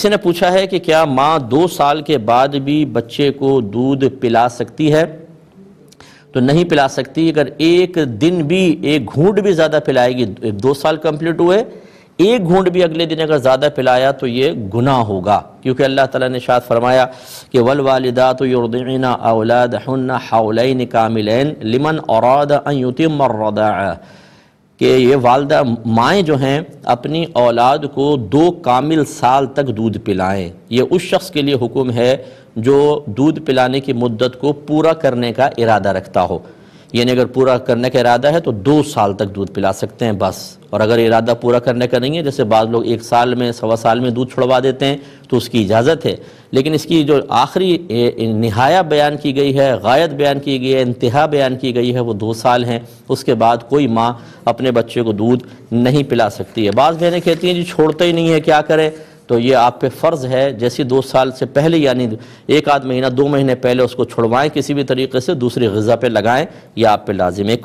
کسی نے پوچھا ہے کہ کیا ماں دو سال کے بعد بھی بچے کو دودھ پلا سکتی ہے؟ تو نہیں پلا سکتی، اگر ایک دن بھی ایک گھونٹ بھی زیادہ پلائے گی دو سال کمپلیٹ ہوئے، ایک گھونٹ بھی اگلے دن اگر زیادہ پلایا تو یہ گناہ ہوگا۔ کیونکہ اللہ تعالیٰ نے شاید فرمایا کہ والوالدات یرضعن اولادہن حولین کاملین لمن اراد ان یتم الرضاع۔ کہ یہ والدہ مائیں جو ہیں اپنی اولاد کو دو کامل سال تک دودھ پلائیں۔ یہ اس شخص کے لیے حکم ہے جو دودھ پلانے کی مدت کو پورا کرنے کا ارادہ رکھتا ہو۔ یعنی اگر پورا کرنے کا ارادہ ہے تو دو سال تک دودھ پلا سکتے ہیں بس۔ اور اگر ارادہ پورا کرنے کا نہیں ہے، جیسے بعض لوگ ایک سال میں، سوا سال میں دودھ چھڑوا دیتے ہیں، تو اس کی اجازت ہے۔ لیکن اس کی جو آخری نہایہ بیان کی گئی ہے، غایت بیان کی گئی ہے، انتہا بیان کی گئی ہے، وہ دو سال ہیں۔ اس کے بعد کوئی ماں اپنے بچے کو دودھ نہیں پلا سکتی ہے۔ بعض بہنیں کہتی ہیں جی چھوڑتے ہی نہیں ہے، کیا کرے؟ تو یہ آپ پہ فرض ہے جیسی دو سال سے پہلے یعنی ایک آدھ مہینہ، دو مہینے پہلے اس کو چھڑوائیں، کسی بھی طریقے سے دوسری غذا پہ لگائیں، یہ آپ پہ لازم ہے۔